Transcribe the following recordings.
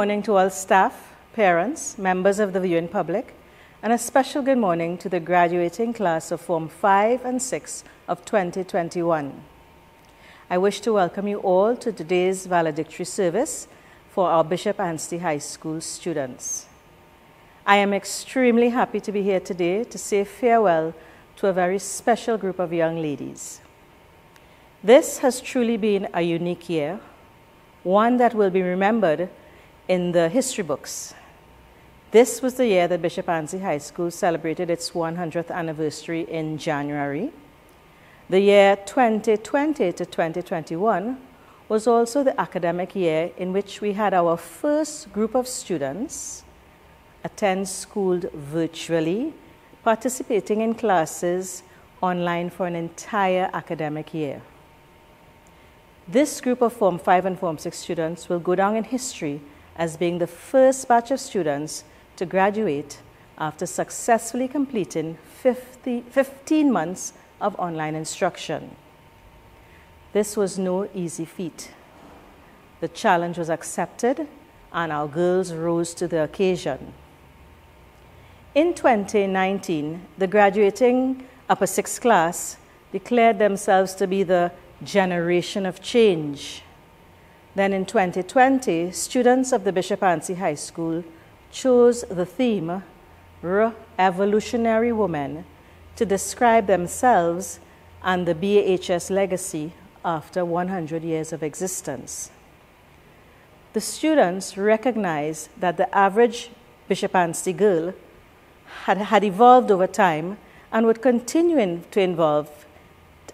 Good morning to all staff, parents, members of the viewing public, and a special good morning to the graduating class of Form 5 and 6 of 2021. I wish to welcome you all to today's valedictory service for our Bishop Anstey High School students. I am extremely happy to be here today to say farewell to a very special group of young ladies. This has truly been a unique year, one that will be remembered in the history books. This was the year that Bishop Anstey High School celebrated its 100th anniversary in January. The year 2020 to 2021 was also the academic year in which we had our first group of students attend school virtually, participating in classes online for an entire academic year. This group of Form 5 and Form 6 students will go down in history as being the first batch of students to graduate after successfully completing 50, 15 months of online instruction. This was no easy feat. The challenge was accepted and our girls rose to the occasion. In 2019, the graduating upper sixth class declared themselves to be the generation of change. Then in 2020, students of the Bishop Anstey High School chose the theme Revolutionary Woman to describe themselves and the BAHS legacy after 100 years of existence. The students recognized that the average Bishop Anstey girl had, had evolved over time and would continue to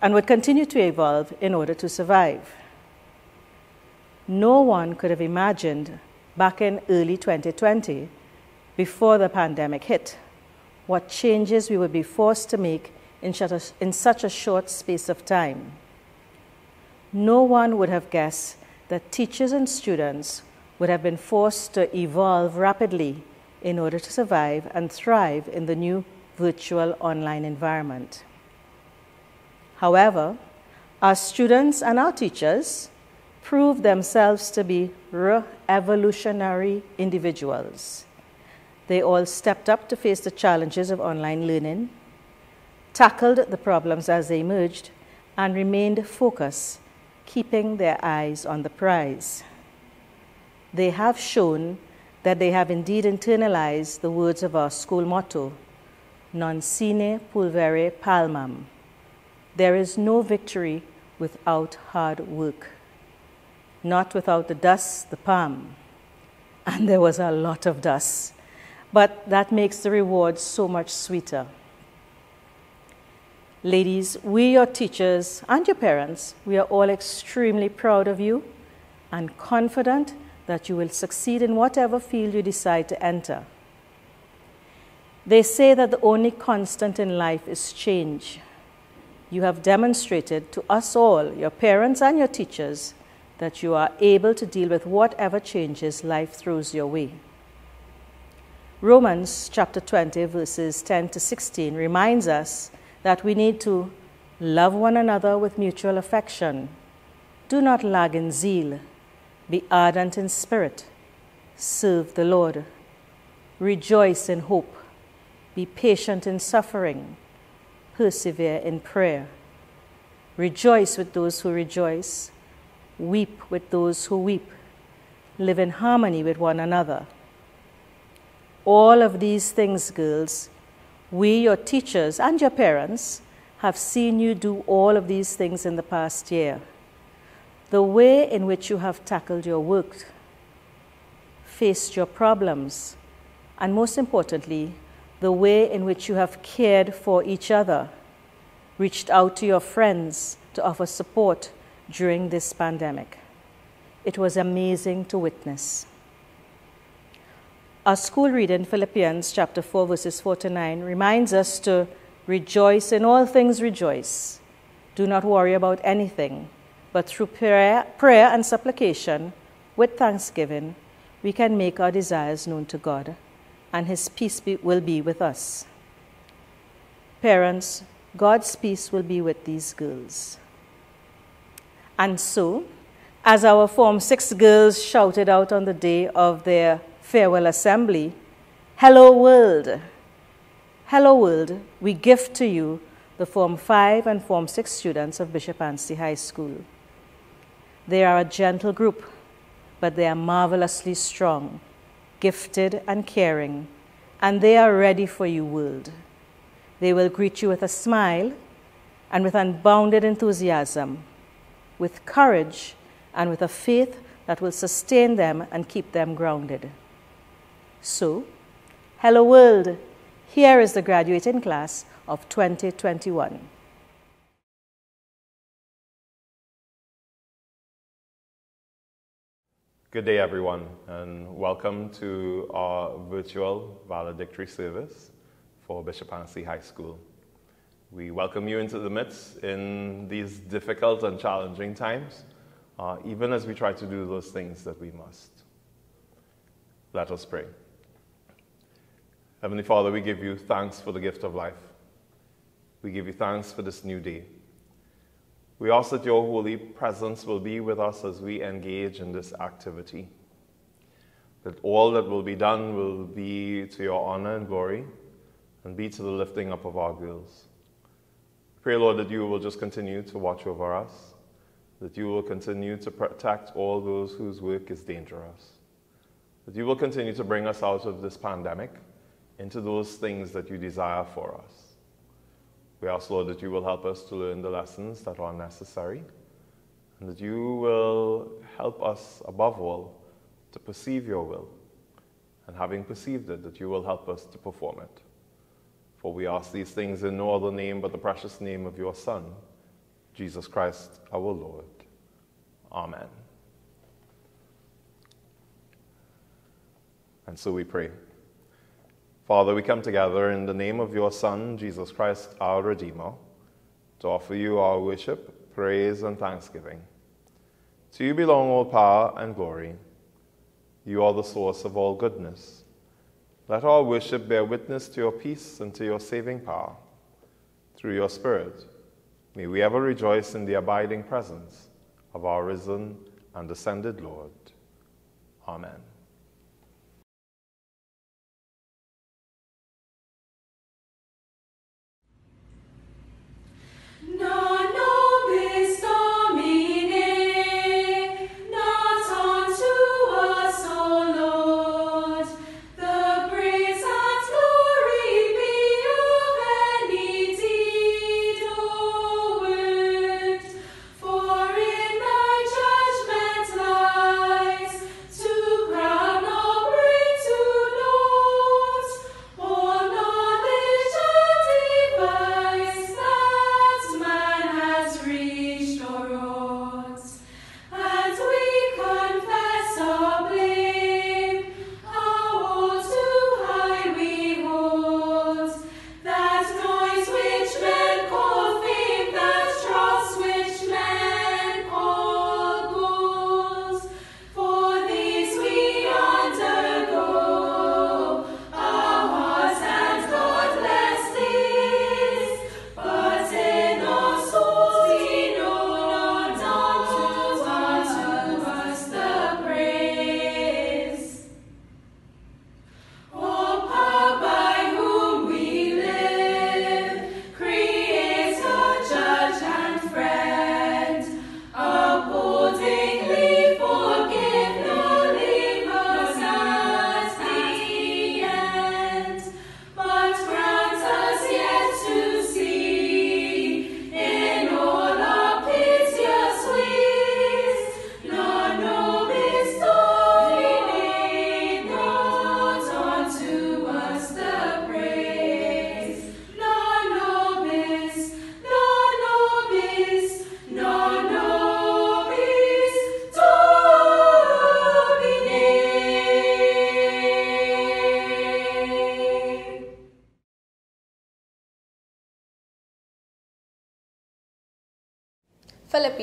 and would continue to evolve in order to survive. No one could have imagined back in early 2020, before the pandemic hit, what changes we would be forced to make in such a, in such a short space of time. No one would have guessed that teachers and students would have been forced to evolve rapidly in order to survive and thrive in the new virtual online environment. However, our students and our teachers proved themselves to be revolutionary individuals. They all stepped up to face the challenges of online learning, tackled the problems as they emerged, and remained focused, keeping their eyes on the prize. They have shown that they have indeed internalized the words of our school motto, non sine pulvere palmam. There is no victory without hard work, not without the dust, the palm. And there was a lot of dust, but that makes the reward so much sweeter. Ladies, we, your teachers, and your parents, we are all extremely proud of you and confident that you will succeed in whatever field you decide to enter. They say that the only constant in life is change. You have demonstrated to us all, your parents and your teachers, that you are able to deal with whatever changes life throws your way. Romans chapter 20, verses 10 to 16 reminds us that we need to love one another with mutual affection. Do not lag in zeal be ardent in spirit. Serve the Lord. Rejoice in hope. Be patient in suffering. Persevere in prayer. Rejoice with those who rejoice. Weep with those who weep. Live in harmony with one another. All of these things, girls, we, your teachers, and your parents have seen you do all of these things in the past year the way in which you have tackled your work, faced your problems, and most importantly, the way in which you have cared for each other, reached out to your friends to offer support during this pandemic. It was amazing to witness. Our school reading, Philippians chapter 4, verses 4 to 9, reminds us to rejoice in all things, rejoice. Do not worry about anything but through prayer, prayer and supplication, with thanksgiving, we can make our desires known to God, and His peace be, will be with us. Parents, God's peace will be with these girls. And so, As our Form 6 girls shouted out on the day of their farewell assembly, Hello world! Hello world, we gift to you the Form 5 and Form 6 students of Bishop Anstey High School. They are a gentle group, but they are marvelously strong, gifted, and caring, and they are ready for you, world. They will greet you with a smile and with unbounded enthusiasm, with courage and with a faith that will sustain them and keep them grounded. So, hello world, here is the graduating class of 2021. Good day, everyone, and welcome to our virtual valedictory service for Bishop Anstey High School. We welcome you into the midst in these difficult and challenging times uh, even as we try to do those things that we must. Let us pray. Heavenly Father, we give you thanks for the gift of life. We give you thanks for this new day. We ask that your holy presence will be with us as we engage in this activity. That all that will be done will be to your honor and glory and be to the lifting up of our girls. Pray, Lord, that you will just continue to watch over us that you will continue to protect all those whose work is dangerous, that you will continue to bring us out of this pandemic into those things that you desire for us. We ask, Lord, that you will help us to learn the lessons that are necessary, and that you will help us, above all, to perceive your will, and having perceived it, that you will help us to perform it. For we ask these things in no other name but the precious name of your Son Jesus Christ our Lord. Amen. And so we pray. Father, we come together in the name of your Son, Jesus Christ, our Redeemer, to offer you our worship, praise, and thanksgiving. To you belong all power and glory. You are the source of all goodness. Let our worship bear witness to your peace and to your saving power. Through your Spirit, May we ever rejoice in the abiding presence of our risen and ascended Lord. Amen.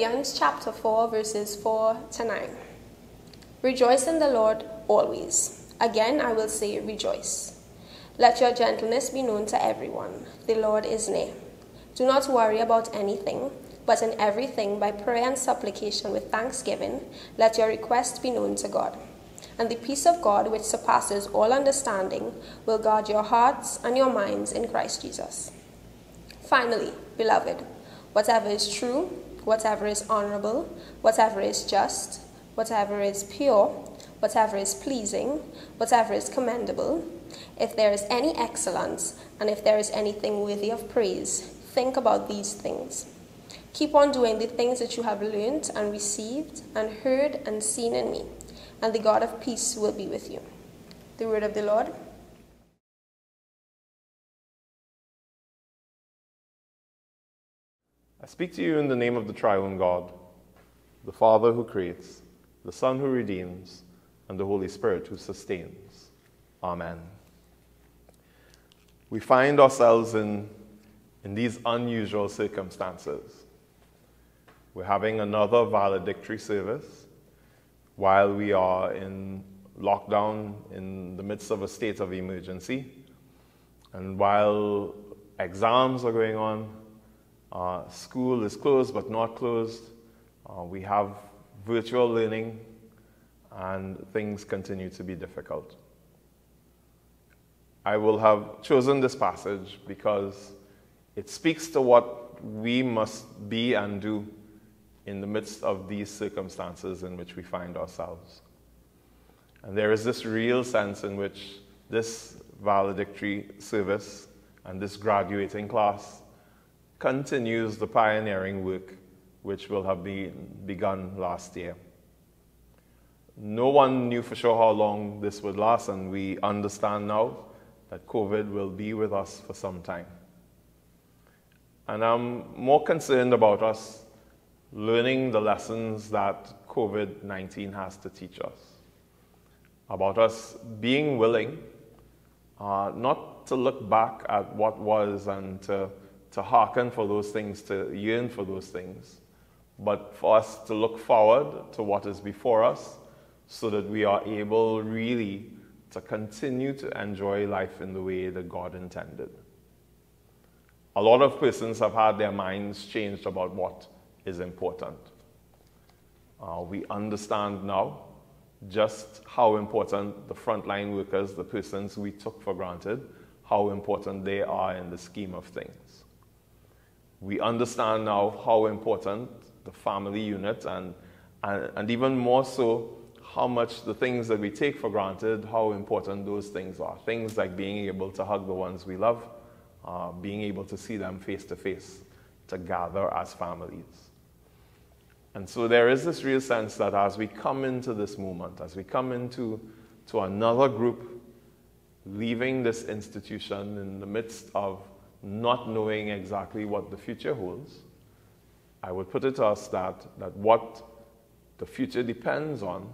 Philippians chapter 4, verses 4 to 9. Rejoice in the Lord always. Again, I will say, rejoice. Let your gentleness be known to everyone. The Lord is near. Do not worry about anything, But in everything, by prayer and supplication with thanksgiving, let your requests be known to God. And the peace of God, which surpasses all understanding, will guard your hearts and your minds in Christ Jesus. Finally, beloved, whatever is true, whatever is honorable, whatever is just, whatever is pure, whatever is pleasing, whatever is commendable, if there is any excellence, and if there is anything worthy of praise, think about these things. Keep on doing the things that you have learned and received and heard and seen in me, and the God of peace will be with you. The word of the Lord. I speak to you in the name of the triune God, the Father who creates, the Son who redeems, and the Holy Spirit who sustains. Amen. We find ourselves in, in these unusual circumstances. We're having another valedictory service while we are in lockdown in the midst of a state of emergency. And while exams are going on, uh, school is closed but not closed. Uh, we have virtual learning, and things continue to be difficult. I will have chosen this passage because it speaks to what we must be and do in the midst of these circumstances in which we find ourselves. And there is this real sense in which this valedictory service and this graduating class continues the pioneering work which will have been begun last year. No one knew for sure how long this would last, and we understand now that COVID will be with us for some time. And I'm more concerned about us learning the lessons that COVID 19 has to teach us, about us being willing uh, not to look back at what was and to to hearken for those things, to yearn for those things, but for us to look forward to what is before us so that we are able really to continue to enjoy life in the way that God intended. A lot of persons have had their minds changed about what is important. Uh, we understand now just how important the frontline workers, the persons we took for granted, how important they are in the scheme of things. We understand now how important the family unit and, and, and even more so how much the things that we take for granted, how important those things are. Things like being able to hug the ones we love, uh, being able to see them face to face, to gather as families. And so there is this real sense that as we come into this moment, as we come into to another group, leaving this institution in the midst of not knowing exactly what the future holds, I would put it to us that, that what the future depends on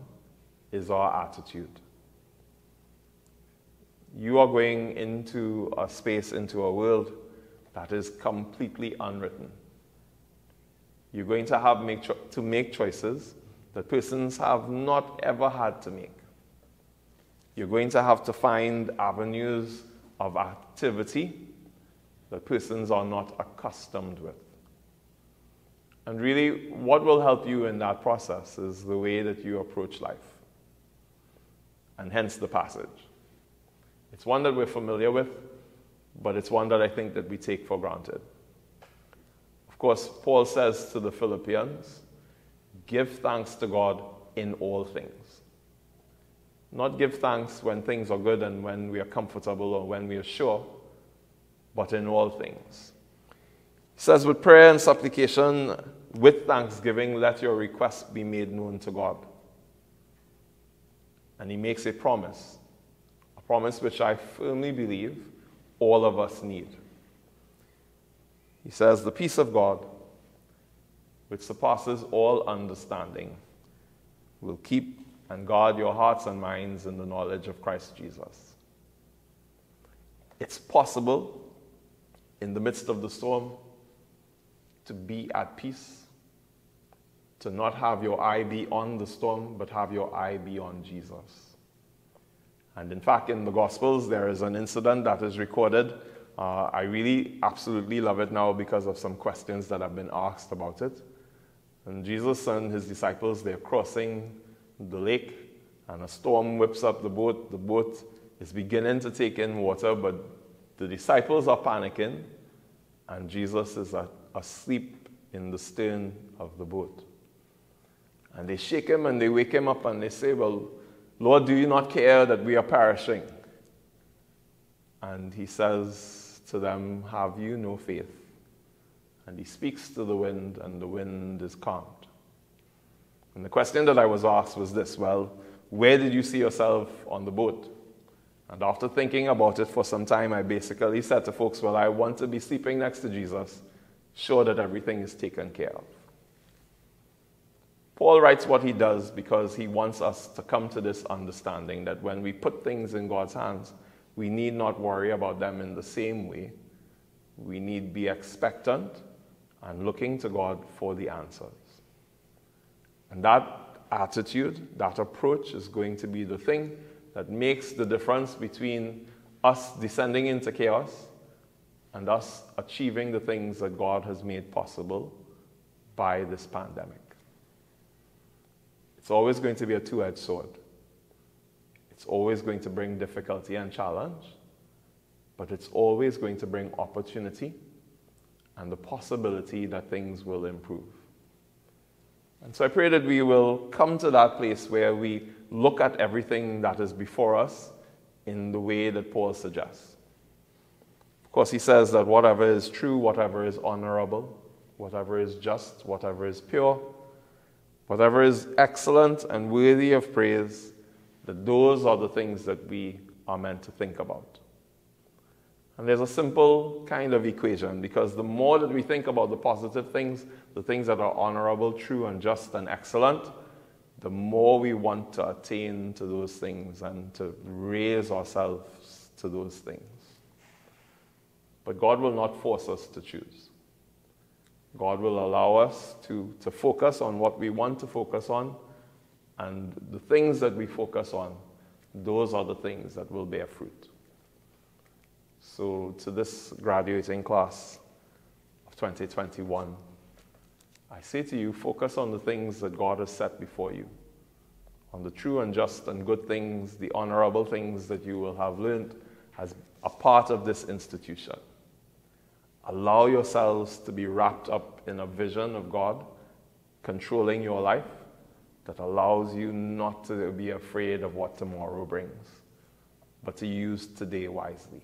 is our attitude. You are going into a space, into a world that is completely unwritten. You're going to have make cho- to make choices that persons have not ever had to make. You're going to have to find avenues of activity that persons are not accustomed with. And really, what will help you in that process is the way that you approach life. And hence the passage. It's one that we're familiar with, but it's one that I think that we take for granted. Of course, Paul says to the Philippians, give thanks to God in all things. Not give thanks when things are good and when we are comfortable or when we are sure, but in all things. He says, with prayer and supplication, with thanksgiving, let your requests be made known to God. And he makes a promise, a promise which I firmly believe all of us need. He says, The peace of God, which surpasses all understanding, will keep and guard your hearts and minds in the knowledge of Christ Jesus. It's possible in the midst of the storm, to be at peace, to not have your eye be on the storm, but have your eye be on Jesus. And in fact, in the Gospels, there is an incident that is recorded Uh, I really absolutely love it now because of some questions that have been asked about it. And Jesus and his disciples, they're crossing the lake, and a storm whips up the boat. The boat is beginning to take in water, but the disciples are panicking, and Jesus is asleep in the stern of the boat. And they shake him and they wake him up and they say, Well, Lord, do you not care that we are perishing? And he says, to them, Have you no faith? And he speaks to the wind, and the wind is calmed. And the question that I was asked was this Well, where did you see yourself on the boat? And after thinking about it for some time, I basically said to folks, Well, I want to be sleeping next to Jesus, sure that everything is taken care of. Paul writes what he does because he wants us to come to this understanding that when we put things in God's hands, we need not worry about them in the same way. We need be expectant and looking to God for the answers. And that attitude, that approach is going to be the thing that makes the difference between us descending into chaos and us achieving the things that God has made possible by this pandemic. It's always going to be a two edged sword. It's always going to bring difficulty and challenge, but it's always going to bring opportunity and the possibility that things will improve. And so I pray that we will come to that place where we look at everything that is before us in the way that Paul suggests. Of course, he says that whatever is true, whatever is honorable, whatever is just, whatever is pure, whatever is excellent and worthy of praise, that those are the things that we are meant to think about. And there's a simple kind of equation because the more that we think about the positive things, the things that are honorable, true, and just and excellent, the more we want to attain to those things and to raise ourselves to those things. But God will not force us to choose. God will allow us to, to focus on what we want to focus on and the things that we focus on, those are the things that will bear fruit. So, to this graduating class of 2021, I say to you, focus on the things that God has set before you, on the true and just and good things, the honorable things that you will have learned as a part of this institution. Allow yourselves to be wrapped up in a vision of God controlling your life that allows you not to be afraid of what tomorrow brings, but to use today wisely.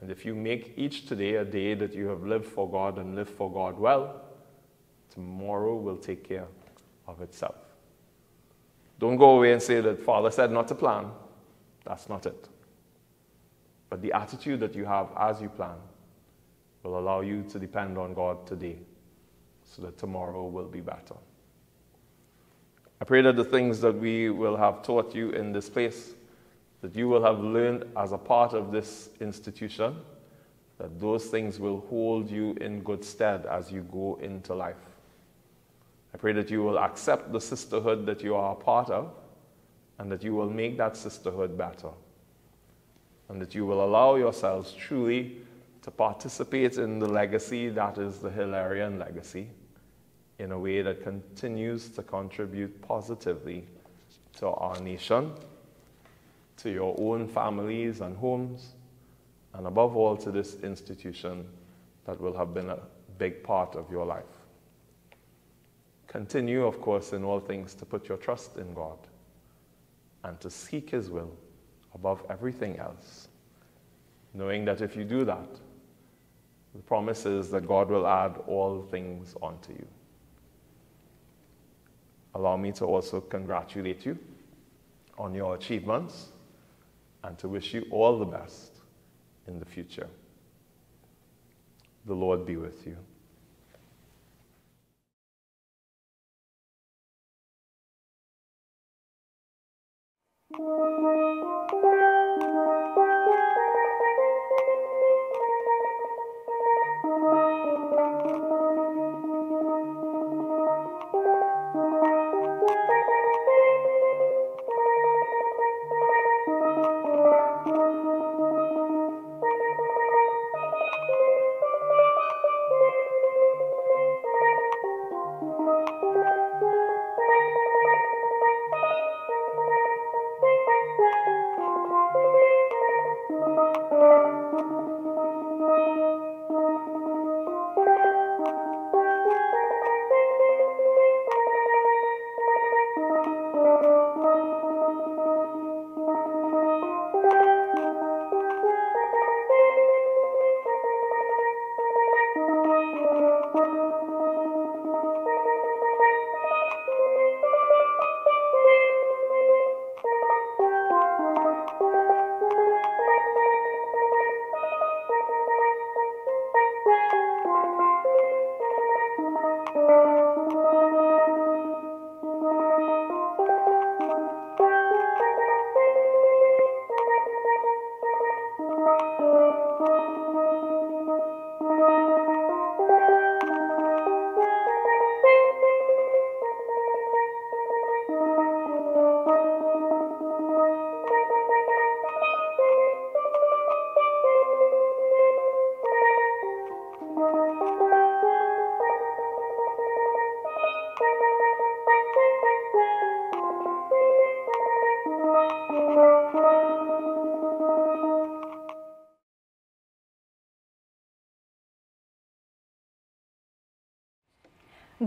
And if you make each today a day that you have lived for God and lived for God well, tomorrow will take care of itself. Don't go away and say that Father said not to plan. That's not it. But the attitude that you have as you plan will allow you to depend on God today so that tomorrow will be better. I pray that the things that we will have taught you in this place, that you will have learned as a part of this institution, that those things will hold you in good stead as you go into life. I pray that you will accept the sisterhood that you are a part of and that you will make that sisterhood better. And that you will allow yourselves truly to participate in the legacy that is the Hilarion legacy in a way that continues to contribute positively to our nation, to your own families and homes, and above all to this institution that will have been a big part of your life. Continue, of course, in all things to put your trust in God and to seek His will above everything else, knowing that if you do that, the promise is that God will add all things onto you allow me to also congratulate you on your achievements and to wish you all the best in the future. The Lord be with you.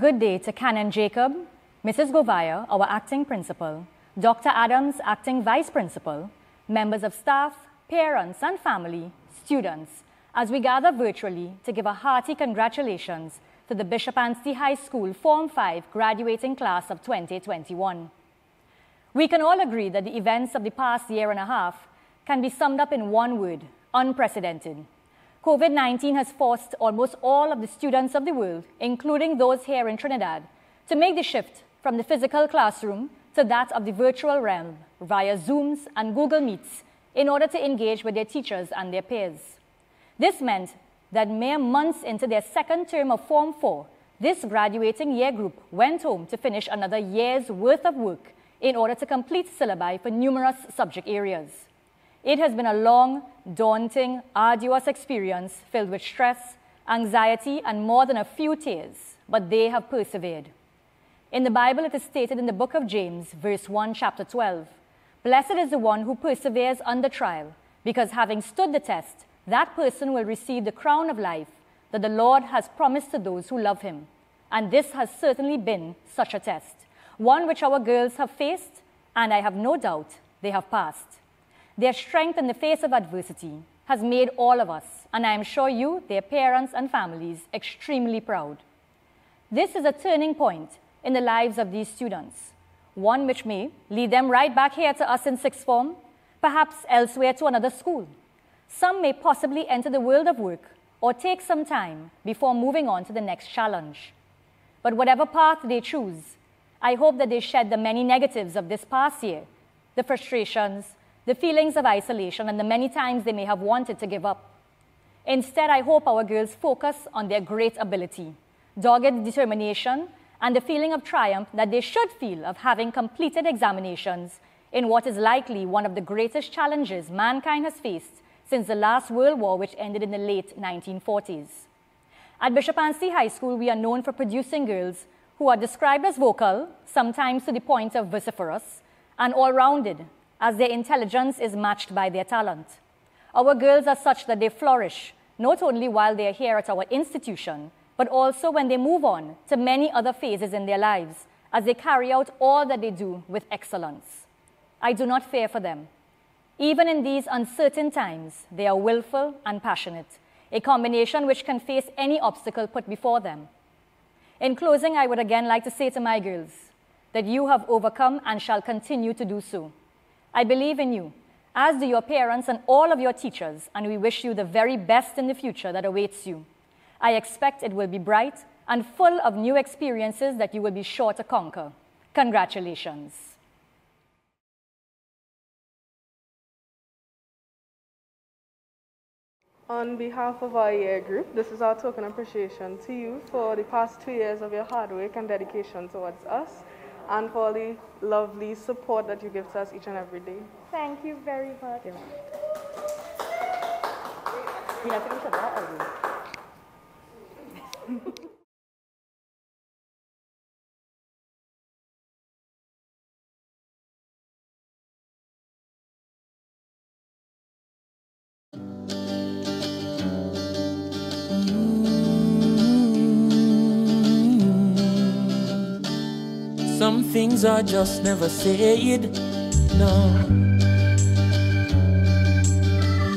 Good day to Canon Jacob, Mrs. Govaya, our acting principal, Dr. Adams, acting vice principal, members of staff, parents and family, students, as we gather virtually to give a hearty congratulations to the Bishop Anstey High School Form 5 graduating class of 2021. We can all agree that the events of the past year and a half can be summed up in one word, unprecedented. COVID-19 has forced almost all of the students of the world, including those here in Trinidad, to make the shift from the physical classroom to that of the virtual realm via Zooms and Google Meets in order to engage with their teachers and their peers. This meant that mere months into their second term of Form 4, this graduating year group went home to finish another year's worth of work in order to complete syllabi for numerous subject areas. It has been a long, daunting, arduous experience filled with stress, anxiety, and more than a few tears, but they have persevered. In the Bible, it is stated in the book of James, verse 1, chapter 12 Blessed is the one who perseveres under trial, because having stood the test, that person will receive the crown of life that the Lord has promised to those who love him. And this has certainly been such a test one which our girls have faced, and I have no doubt they have passed. Their strength in the face of adversity has made all of us, and I am sure you, their parents and families, extremely proud. This is a turning point in the lives of these students, one which may lead them right back here to us in sixth form, perhaps elsewhere to another school. Some may possibly enter the world of work or take some time before moving on to the next challenge. But whatever path they choose, I hope that they shed the many negatives of this past year, the frustrations, the feelings of isolation, and the many times they may have wanted to give up. Instead, I hope our girls focus on their great ability, dogged determination, and the feeling of triumph that they should feel of having completed examinations in what is likely one of the greatest challenges mankind has faced since the last World War, which ended in the late 1940s. At Bishop Anstey High School, we are known for producing girls who are described as vocal, sometimes to the point of vociferous, and all rounded, as their intelligence is matched by their talent. Our girls are such that they flourish, not only while they are here at our institution, but also when they move on to many other phases in their lives, as they carry out all that they do with excellence. I do not fear for them. Even in these uncertain times, they are willful and passionate, a combination which can face any obstacle put before them. In closing, I would again like to say to my girls that you have overcome and shall continue to do so. I believe in you, as do your parents and all of your teachers, and we wish you the very best in the future that awaits you. I expect it will be bright and full of new experiences that you will be sure to conquer. Congratulations. On behalf of our year group, this is our token appreciation to you for the past two years of your hard work and dedication towards us and for the lovely support that you give to us each and every day. Thank you very much. Some things are just never said. No.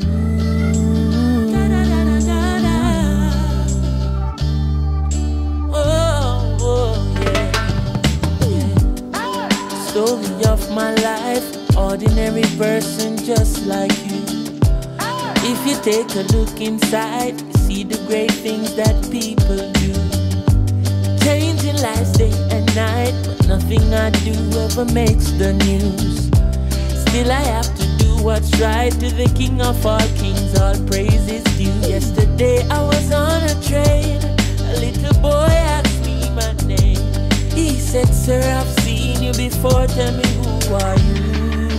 Mm. Oh, oh, yeah. Story of my life, ordinary person just like you. If you take a look inside, see the great things that people do. Changing lives day and night, nothing I do ever makes the news. Still, I have to do what's right to the King of all kings, all praise is due. Yesterday, I was on a train, a little boy asked me my name. He said, Sir, I've seen you before, tell me who are you?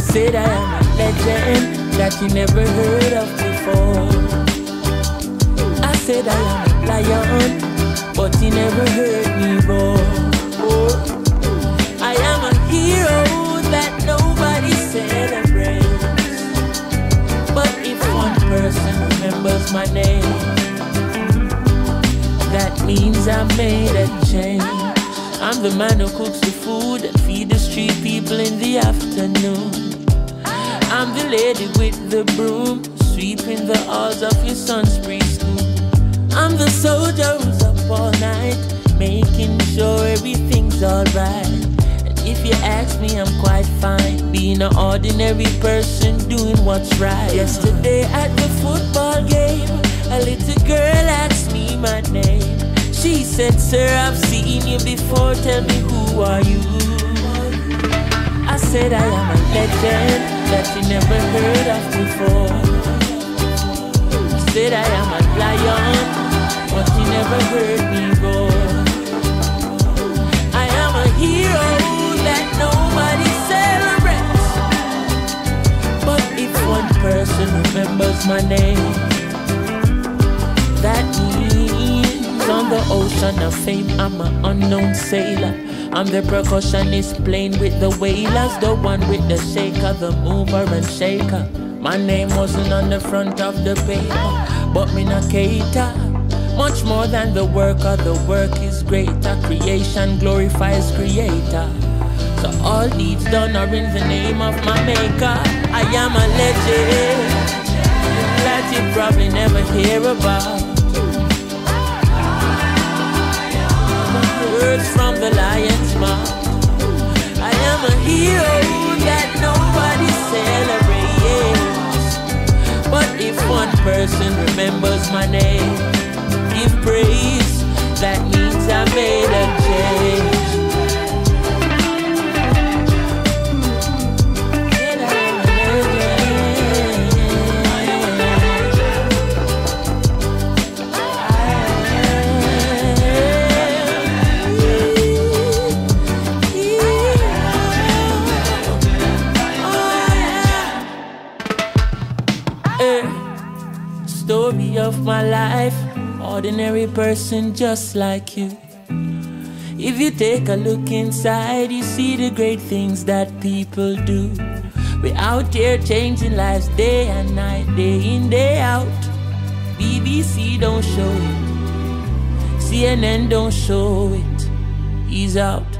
Said I am a legend that you never heard of before. I said I am a lion, but you never heard me roar. My name, that means I made a change. I'm the man who cooks the food and feed the street people in the afternoon. I'm the lady with the broom, sweeping the halls of your son's preschool. I'm the soldier who's up all night, making sure everything's alright. If you ask me, I'm quite fine, being an ordinary person doing what's right. Yesterday at the football game, a little girl asked me my name. She said, Sir, I've seen you before, tell me who are you? I said, I am a legend that you never heard of before. I said, I am a lion, but you never heard me roar. I am a hero that nobody celebrates. But if one person remembers my name, that means on the ocean of fame, I'm an unknown sailor. I'm the percussionist playing with the wailers, the one with the shaker, the mover and shaker. My name wasn't on the front of the paper, but me not cater. Much more than the worker, the work is greater. Creation glorifies creator. All deeds done are in the name of my maker. I am a legend that you probably never hear about. Words from the lion's mouth. I am a hero that nobody celebrates. But if one person remembers my name, give praise. That means I made a change. Ordinary person just like you. If you take a look inside, you see the great things that people do. We're out there changing lives day and night, day in, day out. BBC don't show it, CNN don't show it. He's out.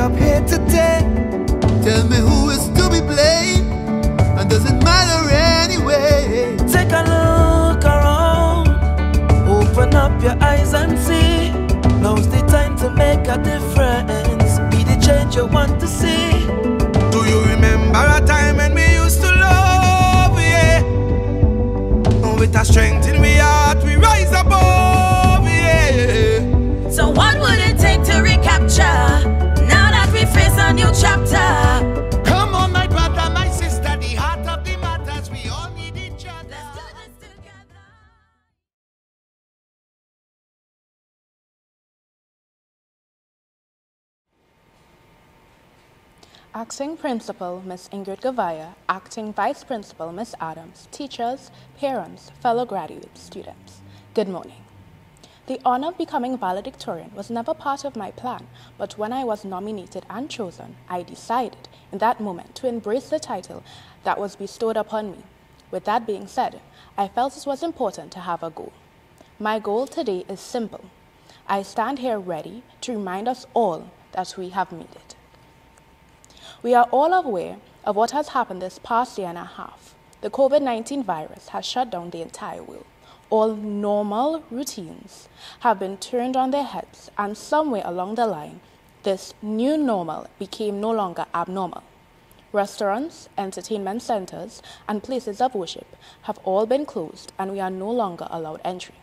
Up here today. Tell me who is to be blamed, and does it matter anyway? Take a look around, open up your eyes and see. Now's the time to make a difference. Be the change you want to see. Do you remember a time when we used to love, yeah? With a strength in we heart, we rise above, yeah. So what would it take to recapture? A new chapter. Come on, my brother, my sister, the heart of the matters, we all need each other. Acting Principal Ms. Ingrid Gavaya, Acting Vice Principal Ms. Adams, teachers, parents, fellow graduates, students, good morning. The honor of becoming valedictorian was never part of my plan, but when I was nominated and chosen, I decided in that moment to embrace the title that was bestowed upon me. With that being said, I felt it was important to have a goal. My goal today is simple. I stand here ready to remind us all that we have made it. We are all aware of what has happened this past year and a half. The COVID 19 virus has shut down the entire world. All normal routines have been turned on their heads, and somewhere along the line, this new normal became no longer abnormal. Restaurants, entertainment centers, and places of worship have all been closed, and we are no longer allowed entry.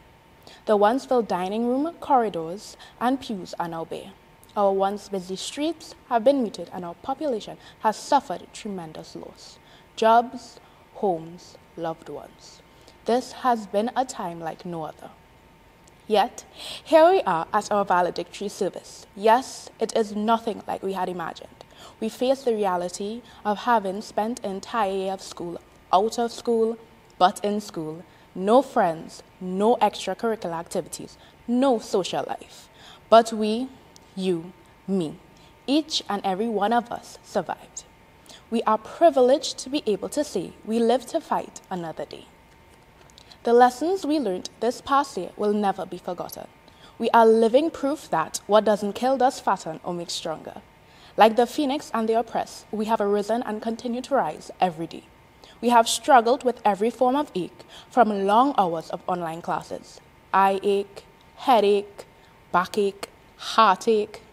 The once filled dining room, corridors, and pews are now bare. Our once busy streets have been muted, and our population has suffered tremendous loss jobs, homes, loved ones. This has been a time like no other. Yet, here we are at our valedictory service. Yes, it is nothing like we had imagined. We face the reality of having spent an entire year of school out of school, but in school, no friends, no extracurricular activities, no social life. But we, you, me, each and every one of us survived. We are privileged to be able to say we live to fight another day. The lessons we learned this past year will never be forgotten. We are living proof that what doesn't kill does fatten or make stronger. Like the phoenix and the oppressed, we have arisen and continue to rise every day. We have struggled with every form of ache, from long hours of online classes, eye ache, headache, backache, heartache.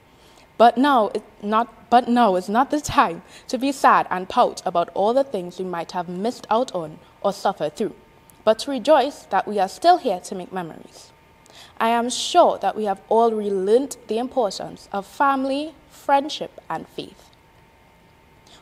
But now, not, but now is not the time to be sad and pout about all the things we might have missed out on or suffered through, but to rejoice that we are still here to make memories. I am sure that we have all relearned the importance of family, friendship, and faith.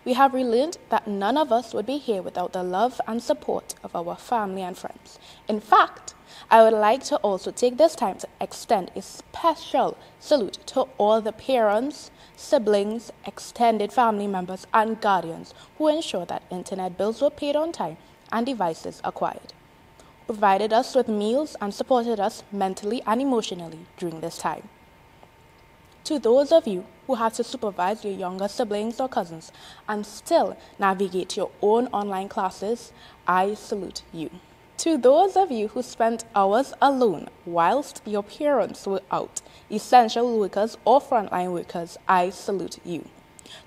We have relearned that none of us would be here without the love and support of our family and friends. In fact, I would like to also take this time to extend a special salute to all the parents, siblings, extended family members, and guardians who ensured that internet bills were paid on time and devices acquired, provided us with meals, and supported us mentally and emotionally during this time. To those of you who have to supervise your younger siblings or cousins and still navigate your own online classes, I salute you. To those of you who spent hours alone whilst your parents were out, essential workers or frontline workers, I salute you.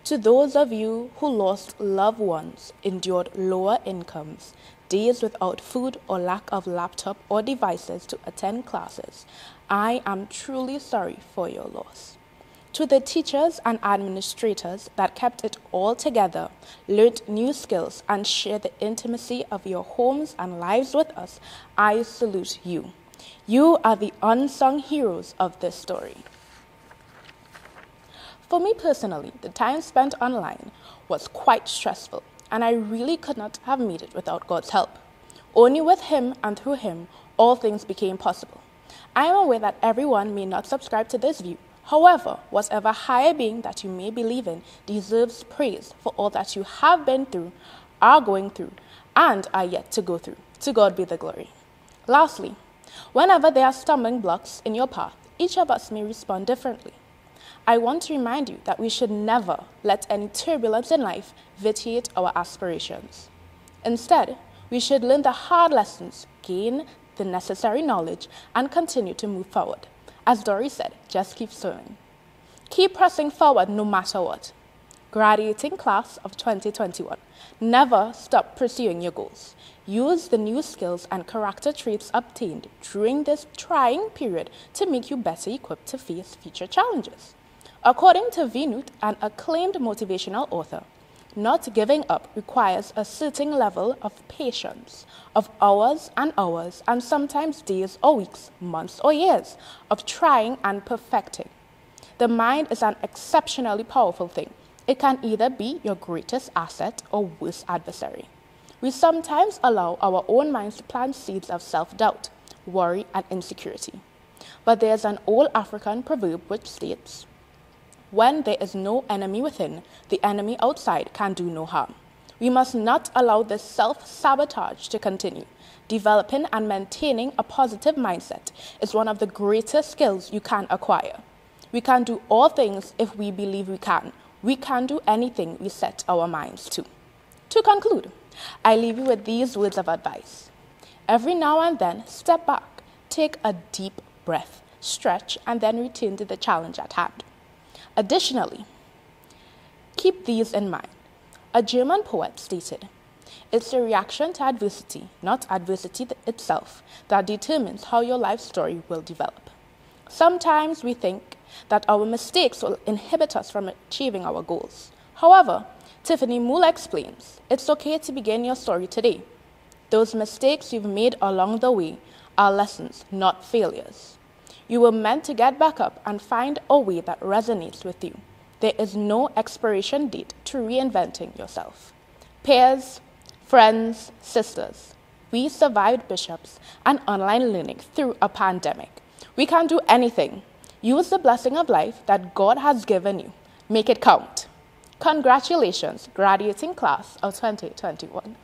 To those of you who lost loved ones, endured lower incomes, days without food or lack of laptop or devices to attend classes, I am truly sorry for your loss. To the teachers and administrators that kept it all together, learned new skills, and shared the intimacy of your homes and lives with us, I salute you. You are the unsung heroes of this story. For me personally, the time spent online was quite stressful, and I really could not have made it without God's help. Only with Him and through Him, all things became possible. I am aware that everyone may not subscribe to this view. However, whatever higher being that you may believe in deserves praise for all that you have been through, are going through, and are yet to go through. To God be the glory. Lastly, whenever there are stumbling blocks in your path, each of us may respond differently. I want to remind you that we should never let any turbulence in life vitiate our aspirations. Instead, we should learn the hard lessons, gain the necessary knowledge, and continue to move forward. As Dory said, just keep swimming. Keep pressing forward no matter what. Graduating class of 2021. Never stop pursuing your goals. Use the new skills and character traits obtained during this trying period to make you better equipped to face future challenges. According to Vinut, an acclaimed motivational author, not giving up requires a certain level of patience, of hours and hours, and sometimes days or weeks, months or years, of trying and perfecting. The mind is an exceptionally powerful thing. It can either be your greatest asset or worst adversary. We sometimes allow our own minds to plant seeds of self doubt, worry, and insecurity. But there's an old African proverb which states, When there is no enemy within, the enemy outside can do no harm. We must not allow this self sabotage to continue. Developing and maintaining a positive mindset is one of the greatest skills you can acquire. We can do all things if we believe we can. We can do anything we set our minds to. To conclude, I leave you with these words of advice. Every now and then, step back, take a deep breath, stretch, and then return to the challenge at hand. Additionally, keep these in mind. A German poet stated, It's the reaction to adversity, not adversity itself, that determines how your life story will develop. Sometimes we think that our mistakes will inhibit us from achieving our goals. However, Tiffany Moole explains it's okay to begin your story today. Those mistakes you've made along the way are lessons, not failures. You were meant to get back up and find a way that resonates with you. There is no expiration date to reinventing yourself. Peers, friends, sisters, we survived bishops and online learning through a pandemic. We can't do anything. Use the blessing of life that God has given you. Make it count. Congratulations, graduating class of 2021.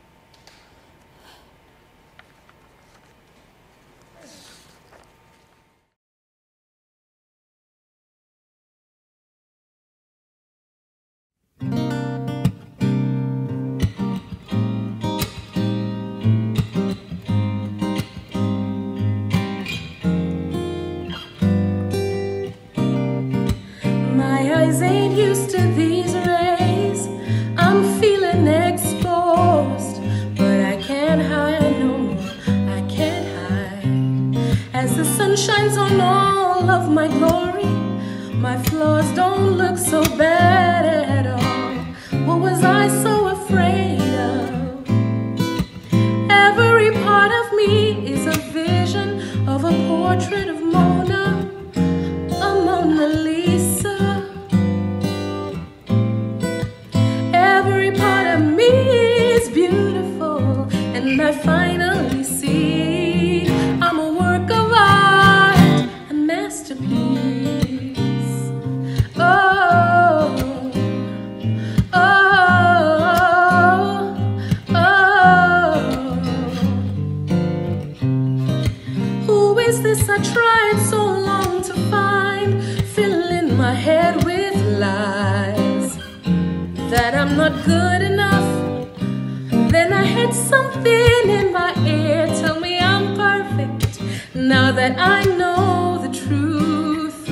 Then I heard something in my ear tell me I'm perfect. Now that I know the truth,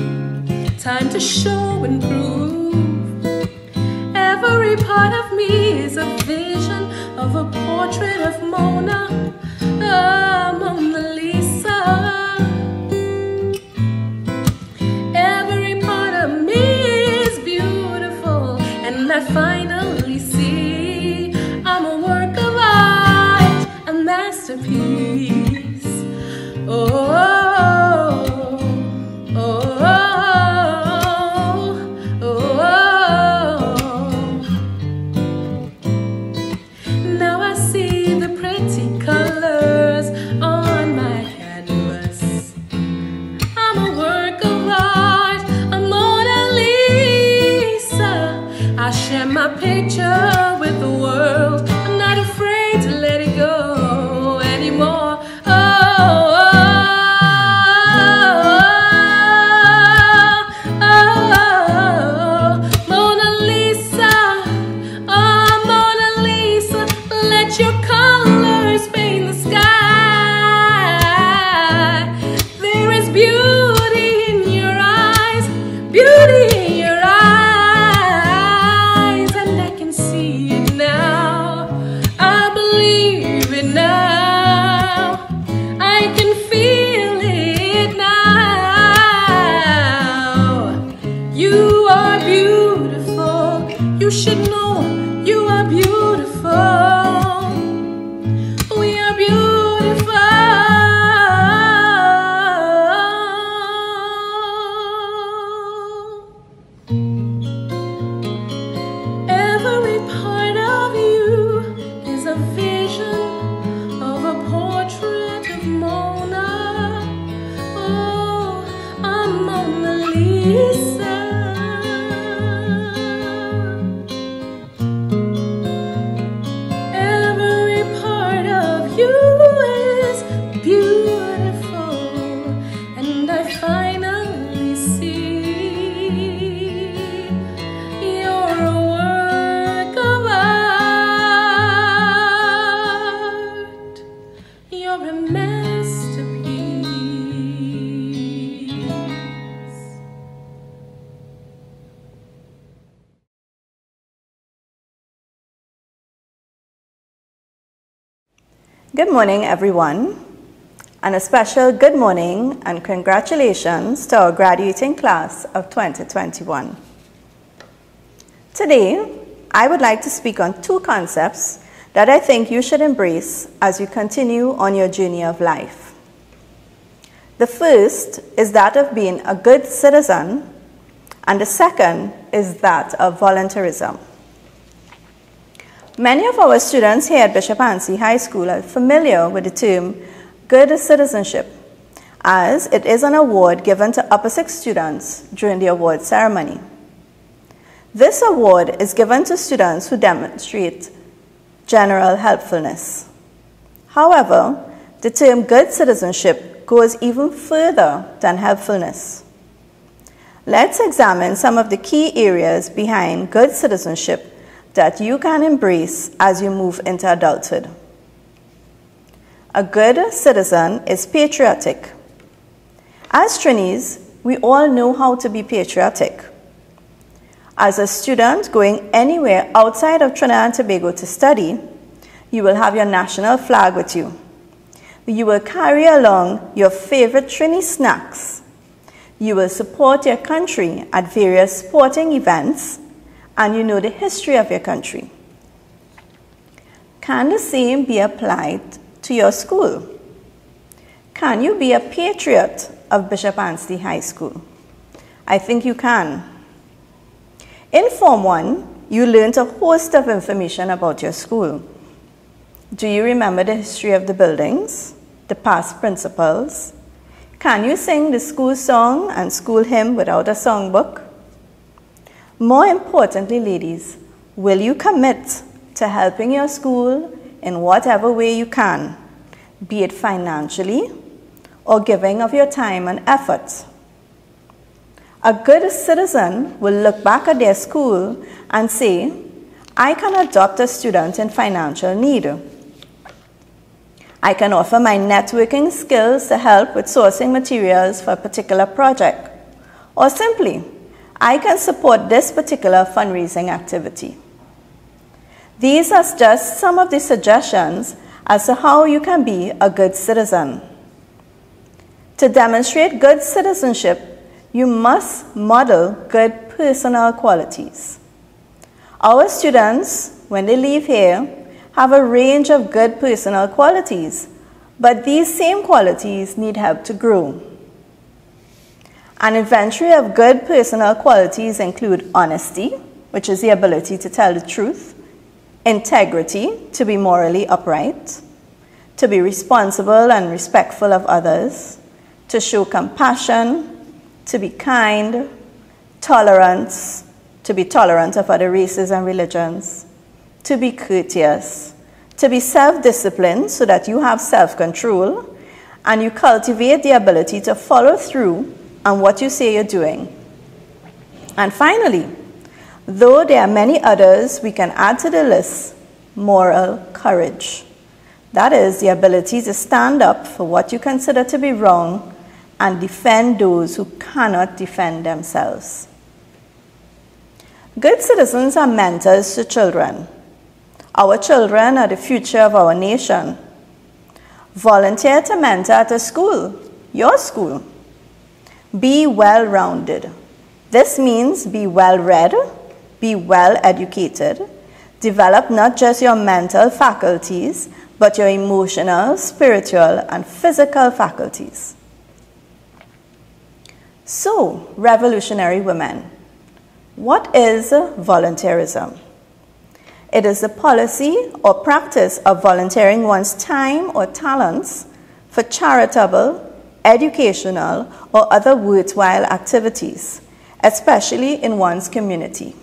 time to show and prove. Every part of me is a vision of a portrait of Mona, ah, Mona Lisa. Good morning, everyone, and a special good morning and congratulations to our graduating class of 2021. Today, I would like to speak on two concepts that I think you should embrace as you continue on your journey of life. The first is that of being a good citizen, and the second is that of volunteerism. Many of our students here at Bishop Anstey High School are familiar with the term good citizenship, as it is an award given to upper six students during the award ceremony. This award is given to students who demonstrate general helpfulness. However, the term good citizenship goes even further than helpfulness. Let's examine some of the key areas behind good citizenship that you can embrace as you move into adulthood. A good citizen is patriotic. As Trinis, we all know how to be patriotic. As a student going anywhere outside of Trinidad and Tobago to study, you will have your national flag with you. You will carry along your favorite Trini snacks. You will support your country at various sporting events, and you know the history of your country. Can the same be applied to your school? Can you be a patriot of Bishop Anstey High School? I think you can. In Form 1, you learned a host of information about your school. Do you remember the history of the buildings, the past principals? Can you sing the school song and school hymn without a songbook? More importantly, ladies, will you commit to helping your school in whatever way you can, be it financially or giving of your time and effort? A good citizen will look back at their school and say, I can adopt a student in financial need. I can offer my networking skills to help with sourcing materials for a particular project. Or simply, I can support this particular fundraising activity. These are just some of the suggestions as to how you can be a good citizen. To demonstrate good citizenship, you must model good personal qualities. Our students, when they leave here, have a range of good personal qualities, but these same qualities need help to grow. An inventory of good personal qualities include honesty, which is the ability to tell the truth, integrity, to be morally upright, to be responsible and respectful of others, to show compassion, to be kind, tolerance, to be tolerant of other races and religions, to be courteous, to be self disciplined so that you have self control and you cultivate the ability to follow through on what you say you're doing. And finally, though there are many others, we can add to the list moral courage. That is the ability to stand up for what you consider to be wrong and defend those who cannot defend themselves. Good citizens are mentors to children. Our children are the future of our nation. Volunteer to mentor at a school, your school. Be well rounded. This means be well read, be well educated, develop not just your mental faculties, but your emotional, spiritual, and physical faculties. So, revolutionary women, what is volunteerism? It is the policy or practice of volunteering one's time or talents for charitable, educational, or other worthwhile activities, especially in one's community.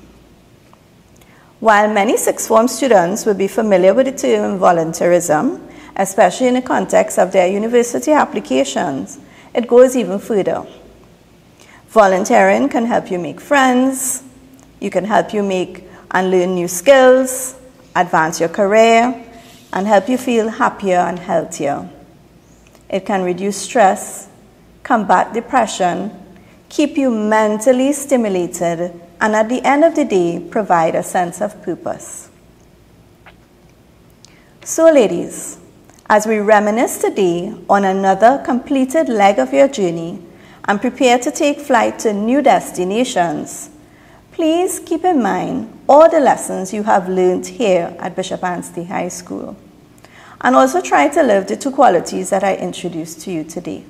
While many sixth form students will be familiar with the term volunteerism, especially in the context of their university applications, it goes even further. Volunteering can help you make friends, you can help you make and learn new skills, advance your career, and help you feel happier and healthier. It can reduce stress, combat depression, keep you mentally stimulated, and at the end of the day, provide a sense of purpose. So, ladies, As we reminisce today on another completed leg of your journey and prepare to take flight to new destinations, please keep in mind all the lessons you have learned here at Bishop Anstey High School. And also try to live the two qualities that I introduced to you today.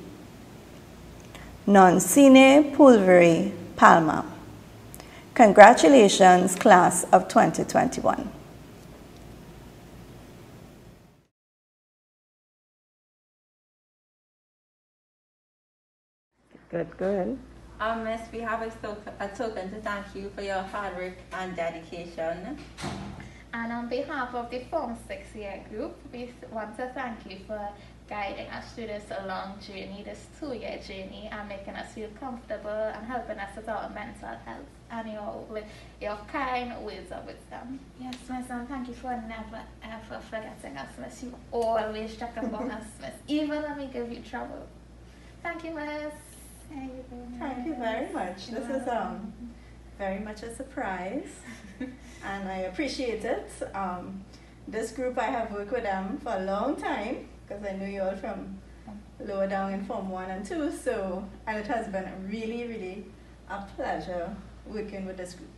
Non sine pulvere palma. Congratulations, class of 2021. Good, good. Um, Miss, we have a, token, a token to thank you for your hard work and dedication. And on behalf of the Form 6 year group, we want to thank you for guiding our students along journey, this two-year journey, and making us feel comfortable and helping us with our mental health and your with your kind words of wisdom. Yes, Miss, and thank you for never ever forgetting us, Miss. You always check up on us, Miss, even when we give you trouble. Thank you, Miss. Thank you, Thank you very much. This is um very much a surprise, and I appreciate it. Um, this group I have worked with them for a long time because I knew you all from lower down in Form 1 and 2. So, and it has been really, really a pleasure working with this group.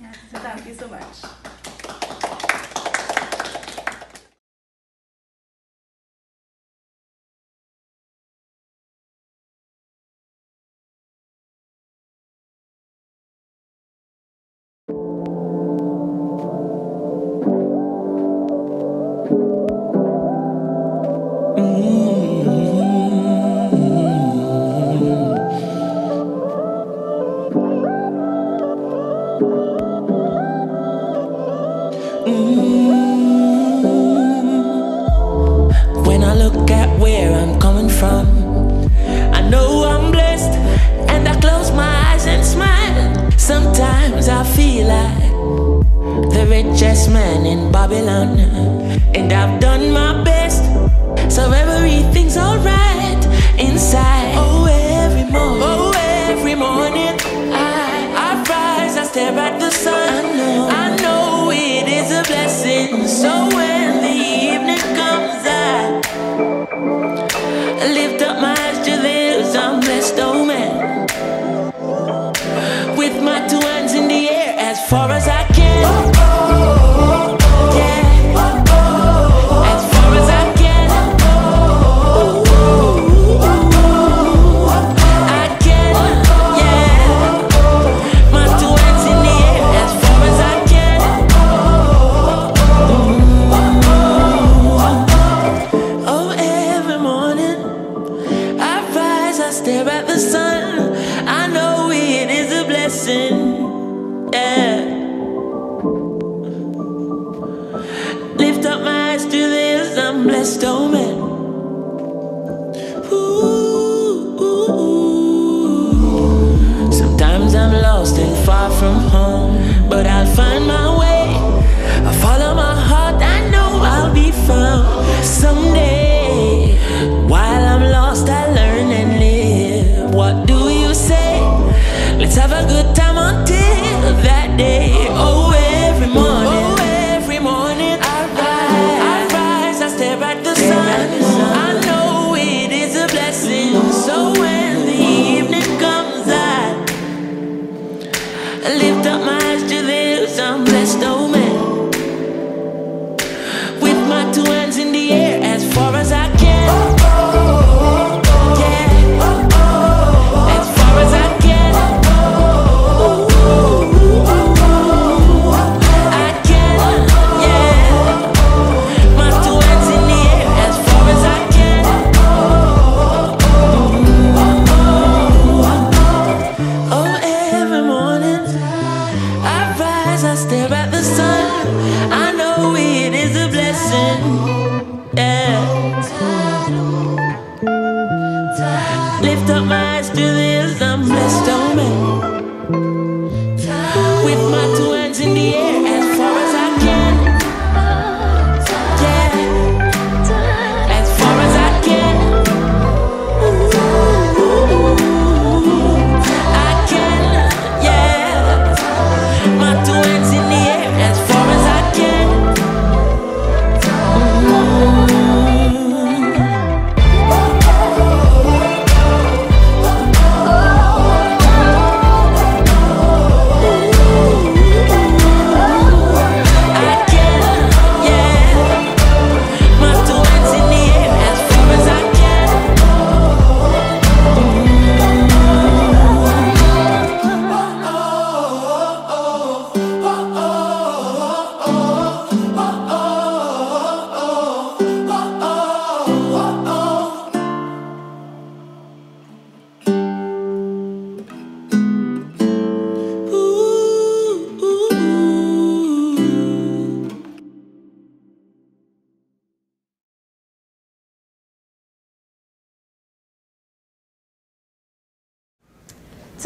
Yes. So thank you so much. Man in Babylon, and I've done my best, so everything's alright inside. Oh, every morning, oh, every morning, I, I rise, I stare at the sun. I know, I know it is a blessing. So when the evening comes, I lift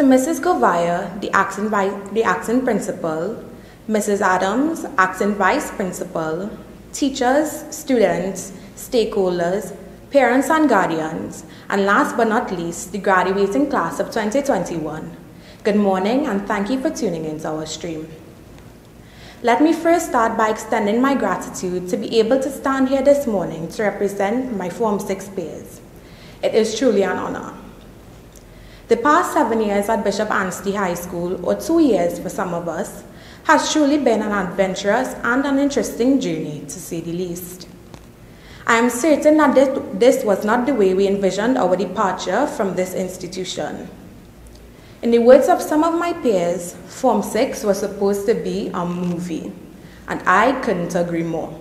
To Mrs. Govaya, the acting, the acting principal, Mrs. Adams, acting vice principal, teachers, students, stakeholders, parents and guardians, and last but not least, the graduating class of 2021. Good morning and thank you for tuning into our stream. Let me first start by extending my gratitude to be able to stand here this morning to represent my Form 6 peers. It is truly an honor. The past seven years at Bishop Anstey High School, or two years for some of us, has truly been an adventurous and an interesting journey, to say the least. I am certain that this, was not the way we envisioned our departure from this institution. In the words of some of my peers, Form 6 was supposed to be a movie, and I couldn't agree more.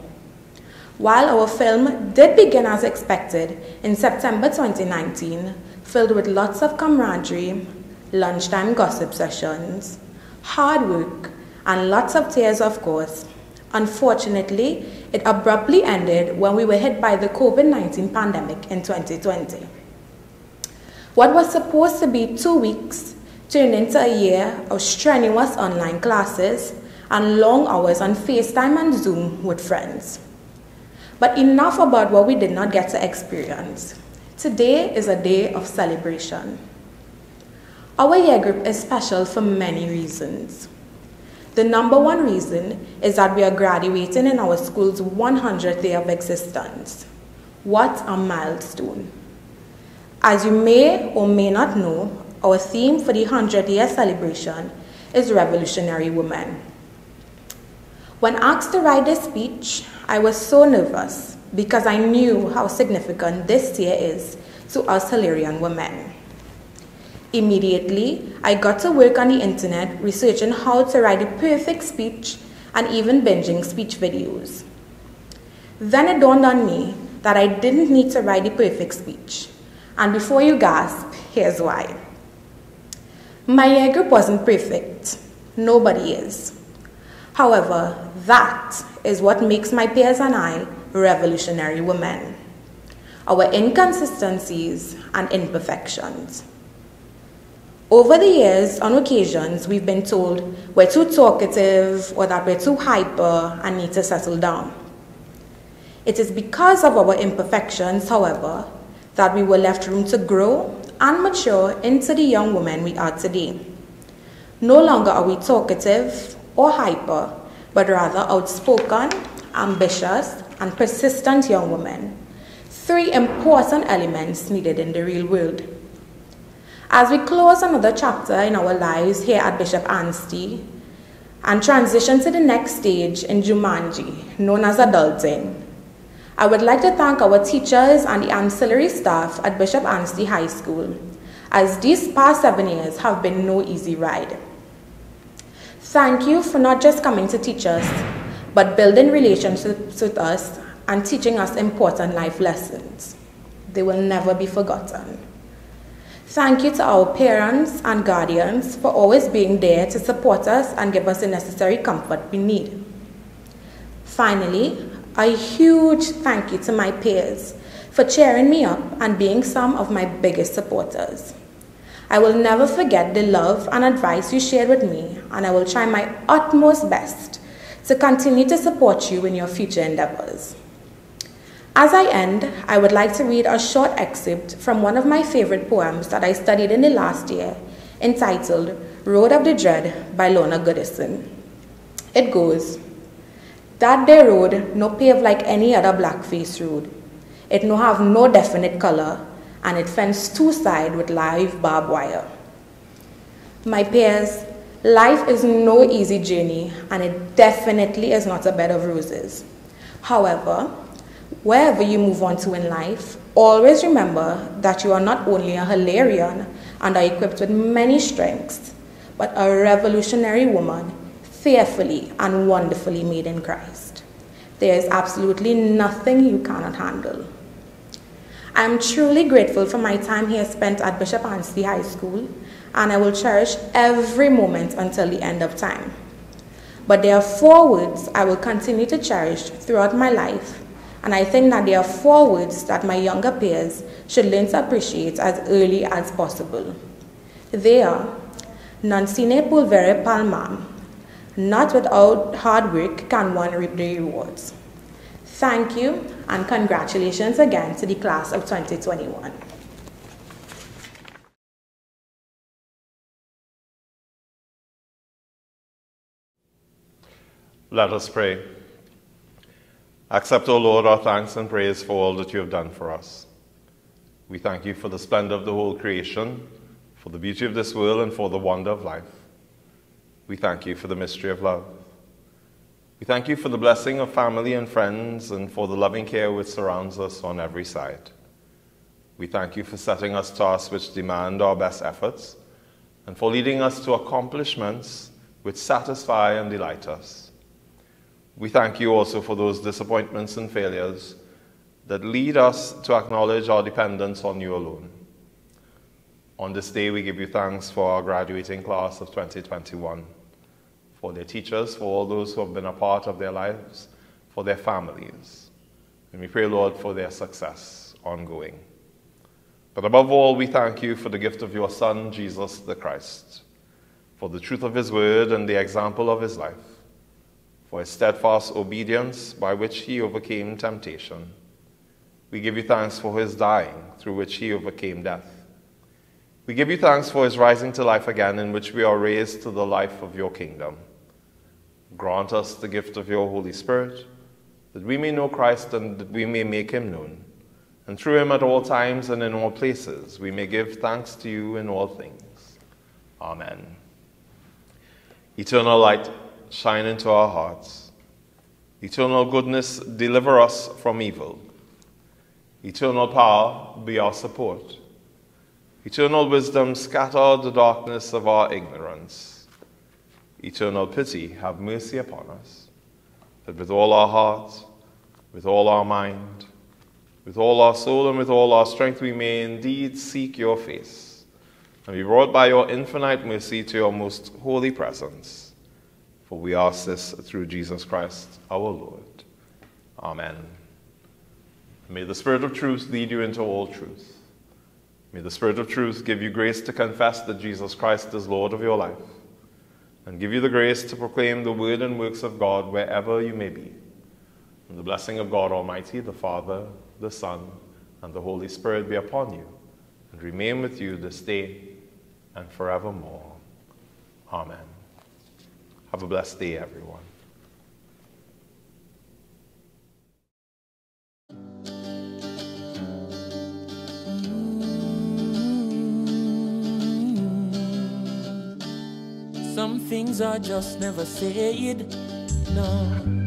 While our film did begin as expected in September 2019, filled with lots of camaraderie, lunchtime gossip sessions, hard work, and lots of tears, of course, unfortunately, it abruptly ended when we were hit by the COVID 19 pandemic in 2020. What was supposed to be two weeks turned into a year of strenuous online classes and long hours on FaceTime and Zoom with friends. But enough about what we did not get to experience. Today is a day of celebration. Our year group is special for many reasons. The number one reason is that we are graduating in our school's 100th year of existence. What a milestone! As you may or may not know, our theme for the 100th year celebration is Revolutionary Women. When asked to write this speech, I was so nervous because I knew how significant this year is to us Hilarion women. Immediately, I got to work on the internet researching how to write a perfect speech and even binging speech videos. Then it dawned on me that I didn't need to write a perfect speech. And before you gasp, here's why. My group wasn't perfect. Nobody is. However, that is what makes my peers and I revolutionary women. Our inconsistencies and imperfections. Over the years, on occasions, we've been told we're too talkative or that we're too hyper and need to settle down. It is because of our imperfections, however, that we were left room to grow and mature into the young women we are today. No longer are we talkative or hyper, but rather outspoken, ambitious, and persistent young women. Three important elements needed in the real world. As we close another chapter in our lives here at Bishop Anstey and transition to the next stage in Jumanji, known as adulting, I would like to thank our teachers and the ancillary staff at Bishop Anstey High School, as these past seven years have been no easy ride. Thank you for not just coming to teach us, but building relationships with us and teaching us important life lessons. They will never be forgotten. Thank you to our parents and guardians for always being there to support us and give us the necessary comfort we need. Finally, a huge thank you to my peers for cheering me up and being some of my biggest supporters. I will never forget the love and advice you shared with me, and I will try my utmost best to continue to support you in your future endeavors. As I end, I would like to read a short excerpt from one of my favorite poems that I studied in the last year, entitled Road of the Dread by Lorna Goodison. It goes, that there road no pave like any other blackface road. It no have no definite color, and it fence two side with live barbed wire. My peers, life is no easy journey, and it definitely is not a bed of roses. However, wherever you move on to in life, always remember that you are not only a Hilarian and are equipped with many strengths, but a revolutionary woman fearfully and wonderfully made in Christ. There is absolutely nothing you cannot handle. I am truly grateful for my time here spent at Bishop Anstey High School, and I will cherish every moment until the end of time. But there are four words I will continue to cherish throughout my life, and I think that there are four words that my younger peers should learn to appreciate as early as possible. They are non sine pulvere palmam. Not without hard work can one reap the rewards. Thank you and congratulations again to the class of 2021. Let us pray. Accept, O Lord, our thanks and praise for all that you have done for us. We thank you for the splendor of the whole creation, for the beauty of this world, and for the wonder of life. We thank you for the mystery of love. We thank you for the blessing of family and friends, and for the loving care which surrounds us on every side. We thank you for setting us tasks which demand our best efforts, and for leading us to accomplishments which satisfy and delight us. We thank you also for those disappointments and failures that lead us to acknowledge our dependence on you alone. On this day, we give you thanks for our graduating class of 2021, for their teachers, for all those who have been a part of their lives, for their families. And we pray, Lord, for their success ongoing. But above all, we thank you for the gift of your Son, Jesus the Christ, for the truth of his word and the example of his life for his steadfast obedience by which he overcame temptation. We give you thanks for his dying, through which he overcame death. We give you thanks for his rising to life again, in which we are raised to the life of your kingdom. Grant us the gift of your Holy Spirit, that we may know Christ and that we may make him known. And through him at all times and in all places, we may give thanks to you in all things. Amen. Eternal light, shine into our hearts. Eternal goodness, deliver us from evil. Eternal power, be our support. Eternal wisdom, scatter the darkness of our ignorance. Eternal pity, have mercy upon us, that with all our heart, with all our mind, with all our soul, and with all our strength, we may indeed seek your face, and be brought by your infinite mercy to your most holy presence for we ask this through Jesus Christ our Lord. Amen. May the Spirit of truth lead you into all truth. May the Spirit of truth give you grace to confess that Jesus Christ is Lord of your life, and give you the grace to proclaim the word and works of God wherever you may be. And the blessing of God Almighty, the Father, the Son, and the Holy Spirit be upon you, and remain with you this day and forevermore. Amen. Have a blessed day, everyone. Some things are just never said, no.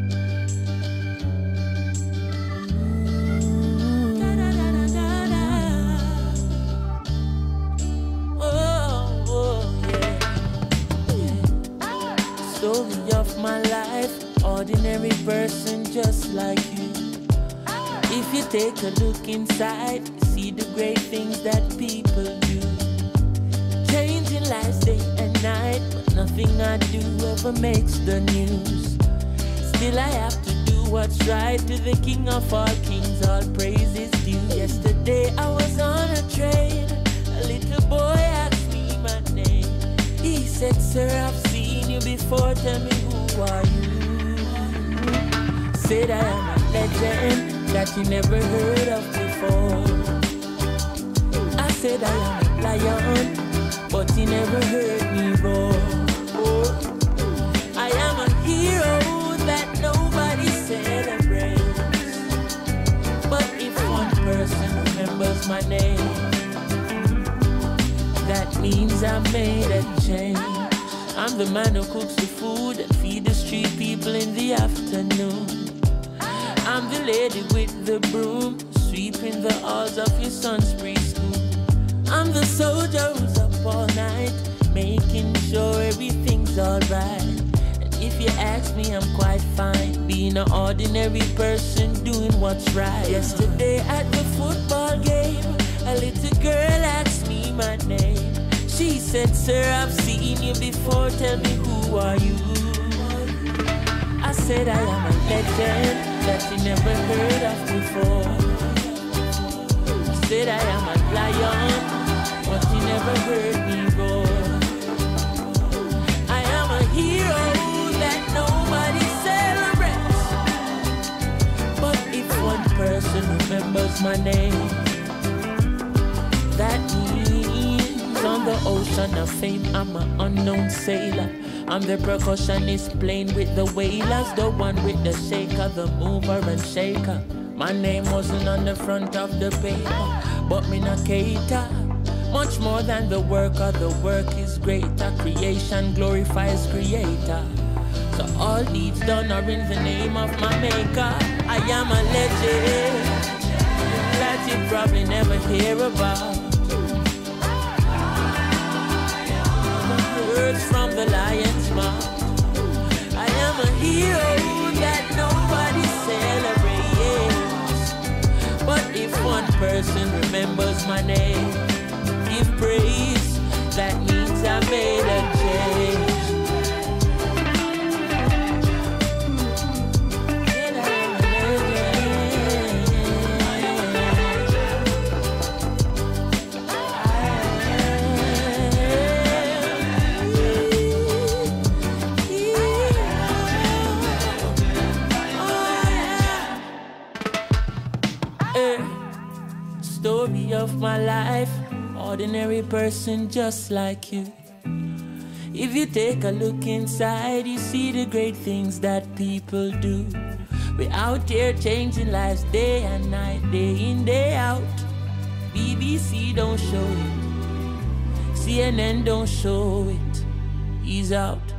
Ordinary person just like you. If you take a look inside, see the great things that people do. Changing lives day and night, but nothing I do ever makes the news. Still, I have to do what's right to the King of all kings, all praises due. Yesterday, I was on a train, a little boy asked me my name. He said, Sir, I've seen you before, tell me who are you? Said I am a legend that you never heard of before. I said I am a lion, but you never heard me roar. I am a hero that nobody celebrates. But if one person remembers my name, that means I made a change. I'm the man who cooks the food and feed the street people in the afternoon. I'm the lady with the broom, sweeping the halls of your son's preschool. I'm the soldier who's up all night, making sure everything's alright. And if you ask me, I'm quite fine, being an ordinary person doing what's right. Yesterday at the football game, a little girl asked me my name. She said, Sir, I've seen you before, tell me who are you? I said, I am a legend she never heard of before. She said I am a lion, but she never heard me roar. I am a hero that nobody celebrates. But if one person remembers my name, that means on the ocean of fame I'm an unknown sailor. I'm the percussionist playing with the whalers, the one with the shaker, the mover and shaker. My name wasn't on the front of the paper, but me not cater. Much more than the worker, the work is greater. Creation glorifies creator. So all deeds done are in the name of my maker. I am a legend that you probably never hear about. Person remembers my name, give praise. That means I made a change. My life. Ordinary person just like you. If you take a look inside, you see the great things that people do. We're out here changing lives day and night, day in, day out. BBC don't show it, CNN don't show it. He's out.